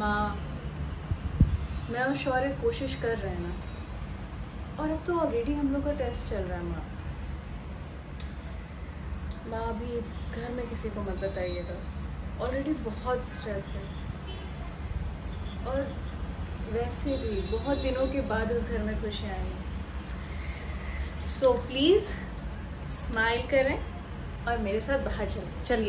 माँ, मैं और शौर्य कोशिश कर रहे हैं ना। और अब तो ऑलरेडी हम लोग का टेस्ट चल रहा है माँ। माँ, अभी घर में किसी को मत बताइएगा ऑलरेडी तो। बहुत स्ट्रेस है। और वैसे भी बहुत दिनों के बाद इस घर में खुशियाँ आई। सो प्लीज़ स्माइल करें और मेरे साथ बाहर चलें, चलिए।